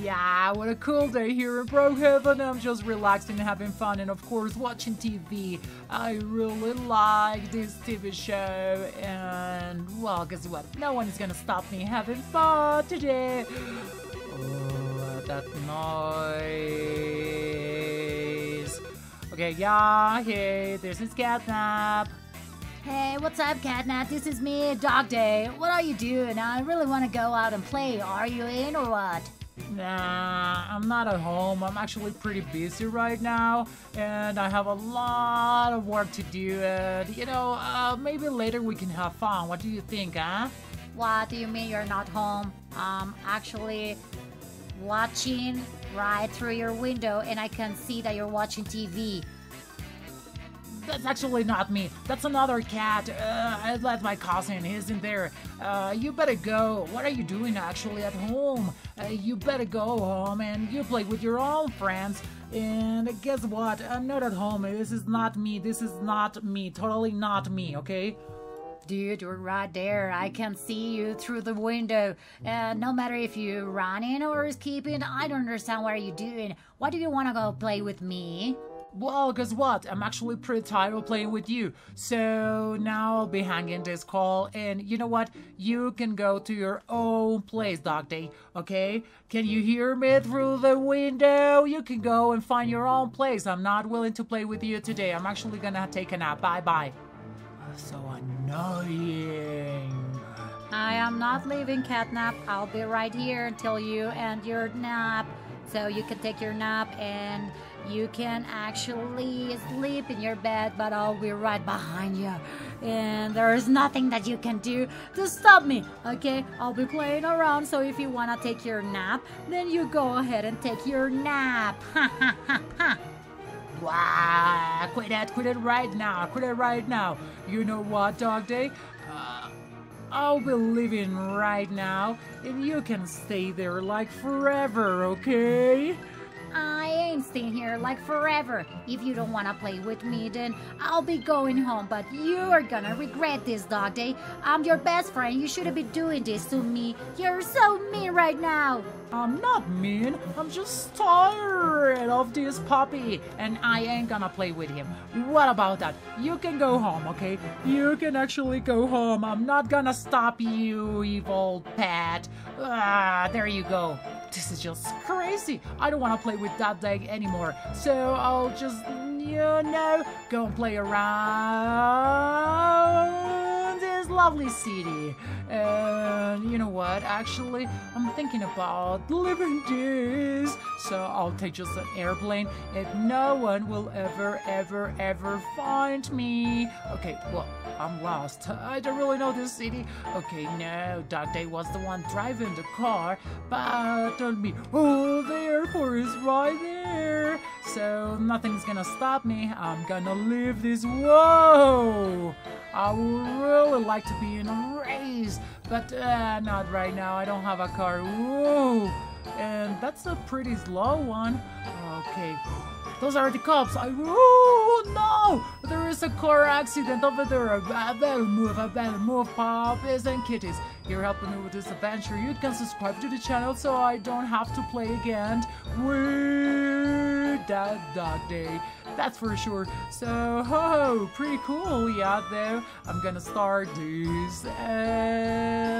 Yeah, what a cool day here in Brookhaven. I'm just relaxing and having fun and of course watching TV. I really like this TV show and well, guess what? No one is gonna stop me having fun today. Oh, that noise. Okay, yeah, hey, this is Catnap. Hey, what's up, Catnap? This is me, Dog Day. What are you doing? I really want to go out and play. Are you in or what? Nah, I'm not at home. I'm actually pretty busy right now, and I have a lot of work to do. And you know, uh, maybe later we can have fun. What do you think, huh? What do you mean you're not home? I'm actually watching right through your window, and I can see that you're watching TV. That's actually not me. That's another cat. Uh, I my cousin. He's in there. Uh, you better go. What are you doing actually at home? Uh, you better go home and you play with your own friends. And guess what? I'm not at home. This is not me. This is not me. Totally not me, okay? Dude, you're right there. I can see you through the window. And no matter if you're running or escaping, I don't understand what are you doing. Why do you want to go play with me? Well, guess what? I'm actually pretty tired of playing with you. So now I'll be hanging this call. And you know what? You can go to your own place, Dog Day. Okay? Can you hear me through the window? You can go and find your own place. I'm not willing to play with you today. I'm actually gonna take a nap. Bye bye. So annoying. I am not leaving, Catnap. I'll be right here until you end your nap. So you can take your nap and you can actually sleep in your bed, but I'll be right behind you. And there's nothing that you can do to stop me, okay? I'll be playing around, so if you wanna take your nap, then you go ahead and take your nap. Ha ha ha ha. Wow, quit it, quit it right now, quit it right now. You know what, Dog Day? I'll be leaving right now, and you can stay there like forever, okay? I ain't staying here like forever. If you don't wanna play with me, then I'll be going home. But you are gonna regret this, Dog Day. I'm your best friend. You shouldn't be doing this to me. You're so mean right now. I'm not mean. I'm just tired of this puppy, and I ain't gonna play with him. What about that? You can go home, okay? You can actually go home. I'm not gonna stop you, evil pet. Ah, there you go. This is just crazy. I don't want to play with that leg anymore. So I'll just, you know, go and play around this lovely city. And you know what? Actually, I'm thinking about living this. So I'll take just an airplane and no one will ever, ever, ever find me. Okay, well, I'm lost. I don't really know this city. Okay, no, Day was the one driving the car, but on me. Oh, the airport is right there. So nothing's gonna stop me. I'm gonna live this. Whoa! I would really like to be in a race, but uh, not right now. I don't have a car. Whoa! And that's a pretty slow one. Okay. Those are the cops. I oh no! There is a car accident over there. I better move. I better move, puppies and kitties. You're helping me with this adventure. You can subscribe to the channel so I don't have to play again with that dog day. That's for sure. So, ho, pretty cool, yeah, though. I'm gonna start this and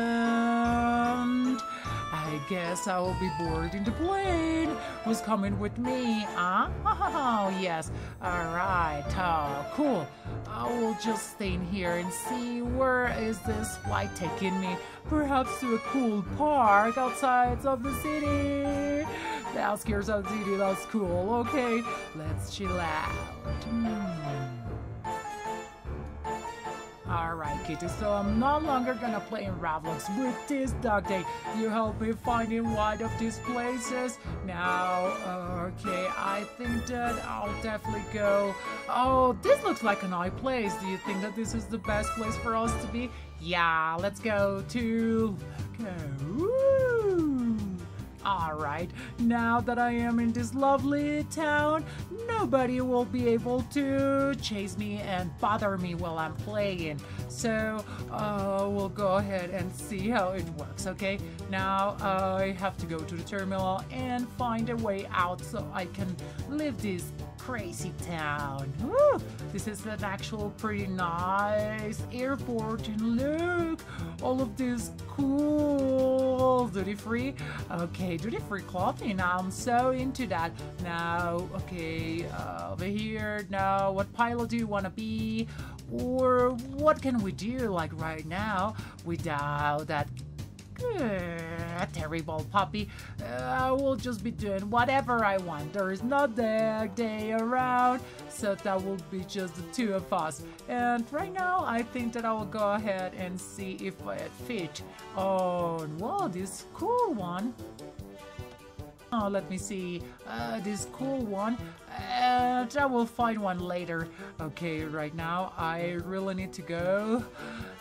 I guess I will be boarding the plane. Who's coming with me? Huh? Oh, yes. Alright, oh, cool. I will just stay in here and see where is this flight taking me. Perhaps to a cool park outside of the city. Outskirts of the that's cool. Okay, let's chill out. Hmm. Alright, kitty, so I'm no longer gonna play in Roblox with this dog day. You help me finding one of these places. Now, okay, I think that I'll definitely go. Oh, this looks like a nice place. Do you think that this is the best place for us to be? Yeah, let's go to... Woo! Alright, now that I am in this lovely town, nobody will be able to chase me and bother me while I'm playing. So uh, we'll go ahead and see how it works, okay? Now I have to go to the terminal and find a way out so I can leave this crazy town. Woo! This is an actual pretty nice airport and look, all of this cool duty free. Okay, duty free clothing. I'm so into that. Now, okay, uh, over here. Now, what pilot do you want to be? Or what can we do like right now without that uh, terrible puppy. Uh, I will just be doing whatever I want. There is no day, day around, so that will be just the two of us. And right now, I think that I will go ahead and see if it fit Oh, well, this cool one. Oh, let me see. Uh, this cool one. And I will find one later. Okay, right now I really need to go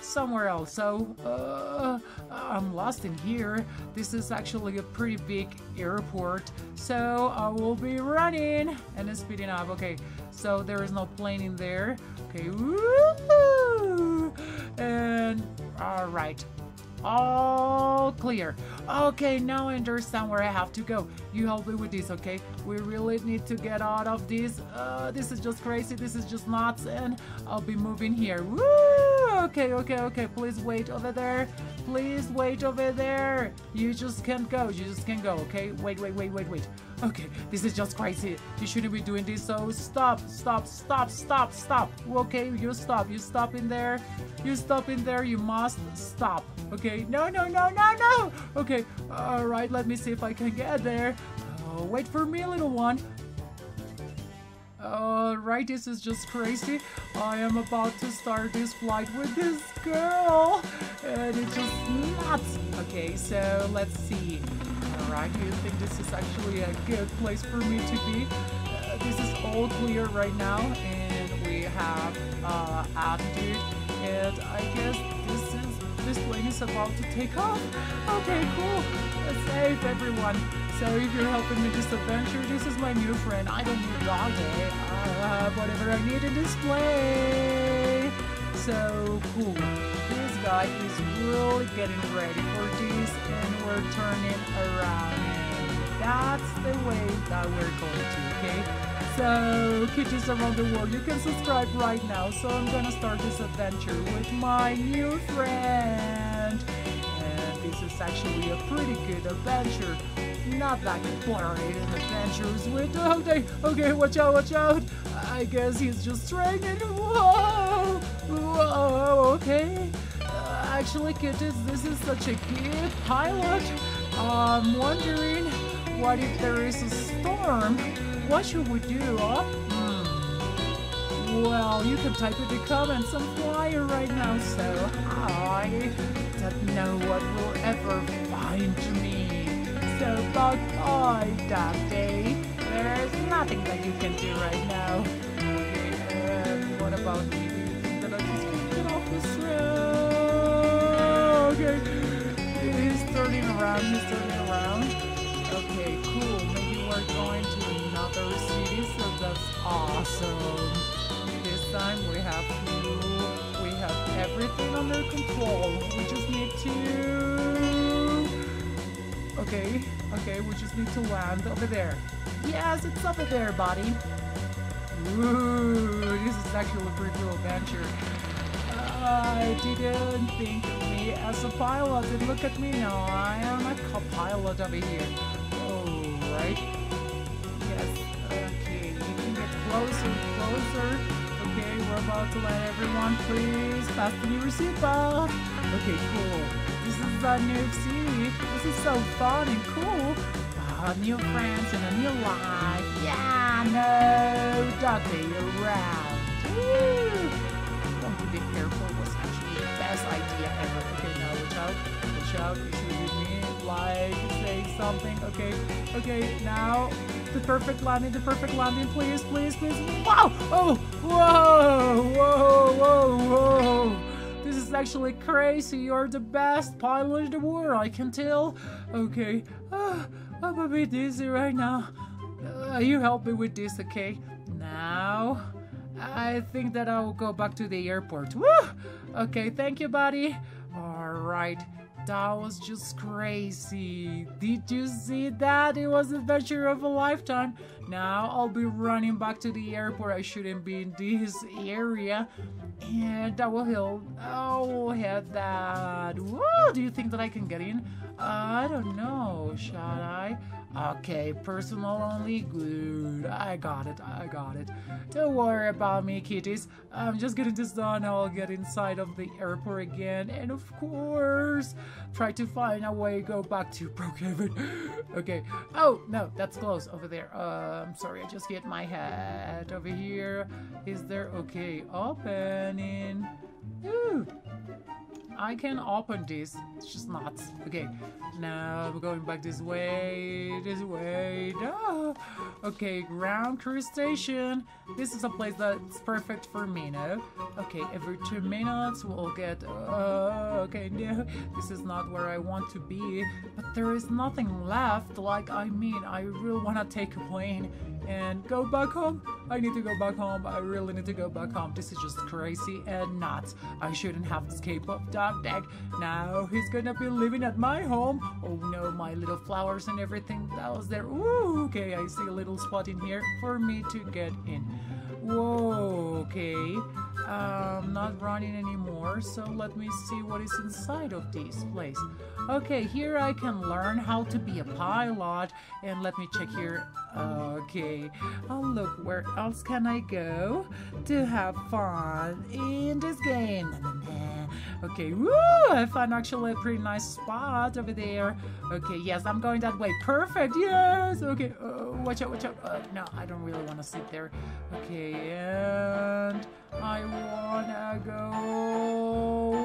somewhere else. So, uh, I'm lost in here. This is actually a pretty big airport. So, I will be running and speeding up. Okay, so there is no plane in there. Okay! And, alright all clear. Okay, now I understand where I have to go. You help me with this, okay? We really need to get out of this. Uh, this is just crazy. This is just nuts. And I'll be moving here. Woo! Okay, okay, okay. Please wait over there. Please wait over there. You just can't go. You just can't go, okay? Wait, wait, wait, wait, wait. Okay, this is just crazy. You shouldn't be doing this, so stop, stop, stop, stop, stop. Okay, you stop. You stop in there. You stop in there. You must stop. Okay, no, no, no, no, no. Okay, all right, let me see if I can get there. Oh, wait for me, little one. Alright, this is just crazy. I am about to start this flight with this girl. And it's just nuts. Okay, so let's see. Alright, do you think this is actually a good place for me to be? Uh, this is all clear right now. And we have uh, altitude. And I guess this is this plane is about to take off. Okay, cool. Safe, everyone. So if you're helping me this adventure, this is my new friend. I don't need dog. I have whatever I need in this. So cool. Guy is really getting ready for this and we're turning around. That's the way that we're going to, okay? So, kitties around the world, you can subscribe right now. So I'm gonna start this adventure with my new friend. And this is actually a pretty good adventure not like boring adventures with okay, okay, watch out, watch out. I guess he's just training. Whoa, whoa, okay. Actually, Kitties, this is such a good pilot. I'm wondering, what if there is a storm? What should we do, huh? Hmm. Well, you can type in the comments. I'm flying right now, so I don't know what will ever find me so bug bye, Daddy. There's nothing that you can do right now. Okay, and what about me? Okay, he's turning around, he's turning around. Okay, cool. Maybe we're going to another city, so that's awesome. This time we have to, we have everything under control. We just need to Okay, okay, we just need to land over there. Yes, it's over there, buddy. Ooh, this is actually a pretty cool adventure. I didn't think as a pilot, and look at me now, I am a co-pilot over here. Alright. Yes, okay, you can get closer, closer. Okay, we're about to land everyone, please fasten your seatbelt. Okay, cool. This is a new city. This is so fun and cool. Oh, new friends and a new life. Yeah, no ducking around. Woo! Me. Like, say something. Okay, okay, now the perfect landing, the perfect landing, please, please, please. Wow! Oh! Whoa! Whoa! Whoa! Whoa! This is actually crazy. You're the best pilot in the world, I can tell. Okay, uh, I'm a bit dizzy right now. Uh, you help me with this, okay? Now, I think that I will go back to the airport. Woo! Okay, thank you, buddy. All right. That was just crazy. Did you see that? It was adventure of a lifetime. Now I'll be running back to the airport. I shouldn't be in this area. And I will heal. Oh, hit that. Whoa, do you think that I can get in? I don't know. Shall I? Okay, personal only. Good. I got it. I got it. Don't worry about me, kitties. I'm just getting this done. I'll get inside of the airport again. And of course, try to find a way to go back to Brookhaven. okay. Oh, no, that's close over there. Uh, I'm sorry. I just hit my head over here. Is there? Okay. Opening. Ooh. I can open this. It's just nuts. Okay, now we're going back this way, this way. No. Okay, ground crew station. This is a place that's perfect for me, no? Okay, every two minutes we'll get. Uh, okay, no, this is not where I want to be. But there is nothing left. Like, I mean, I really want to take a plane and go back home. I need to go back home. I really need to go back home. This is just crazy and nuts. I shouldn't have escaped of Now he's gonna be living at my home. Oh no, my little flowers and everything that was there. Ooh, okay, I see a little spot in here for me to get in. Whoa, okay. I'm not running anymore, so let me see what is inside of this place. Okay, here I can learn how to be a pilot, and let me check here. Okay, oh look, where else can I go to have fun in this game? Okay, woo! I found actually a pretty nice spot over there. Okay, yes, I'm going that way. Perfect, yes! Okay, uh, watch out, watch out. Uh, no, I don't really want to sit there. Okay, and I wanna go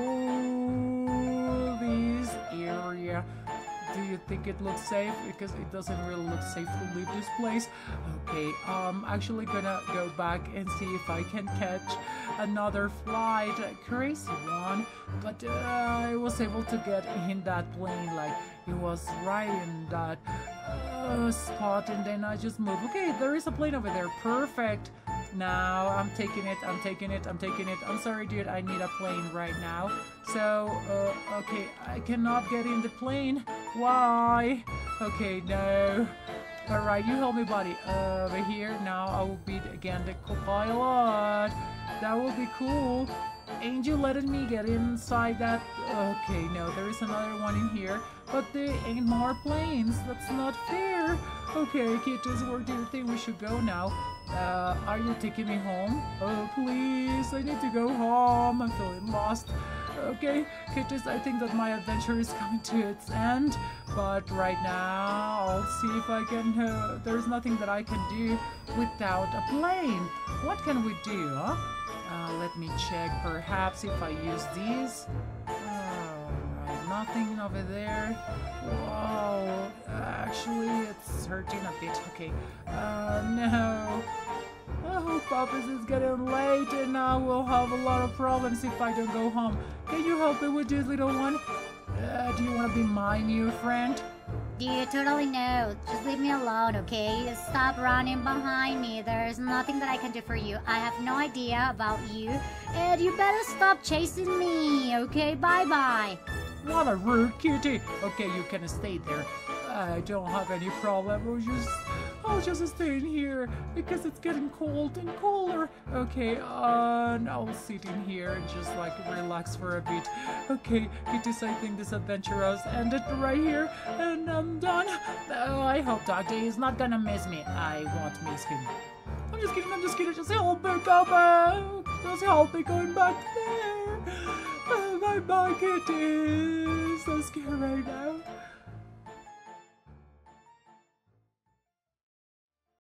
Do you think it looks safe? Because it doesn't really look safe to leave this place. Okay, I'm actually gonna go back and see if I can catch another flight, crazy one. But uh, I was able to get in that plane, like it was right in that uh, spot, and then I just moved. Okay, there is a plane over there. Perfect. Now I'm taking it, I'm taking it, I'm taking it. I'm sorry, dude, I need a plane right now. So, uh, okay, I cannot get in the plane. Why? Okay, no. Alright, you help me, buddy. Uh, over here, now I will be, again, the co-pilot. That will be cool. Angel letting me get inside that? Okay, no, there is another one in here. But there ain't more planes. That's not fair. Okay, kittens, where do you think we should go now? Uh, are you taking me home? Oh, please, I need to go home. I'm feeling lost. Okay, kittens, I think that my adventure is coming to its end. But right now, I'll see if I can... Uh, there's nothing that I can do without a plane. What can we do, huh? Uh, let me check, perhaps, if I use these. Nothing over there. Whoa, actually, it's hurting a bit. Okay, uh, no. Oh, Papa's is getting late and now we'll have a lot of problems if I don't go home. Can you help me with this little one? Uh, do you want to be my new friend? Dude, totally no. Just leave me alone, okay? Stop running behind me. There's nothing that I can do for you. I have no idea about you. And you better stop chasing me, okay? Bye-bye. What a rude kitty. Okay, you can stay there. I don't have any problem. I'll just, I'll just stay in here because it's getting cold and colder. Okay, uh, I'll sit in here and just like relax for a bit. Okay, kitties, I think this adventure has ended right here and I'm done. Oh, I hope Dr. is not gonna miss me. I won't miss him. I'm just kidding, I'm just kidding. Just help me go back. Just help me going back there. My bye, kitties. So scared right now.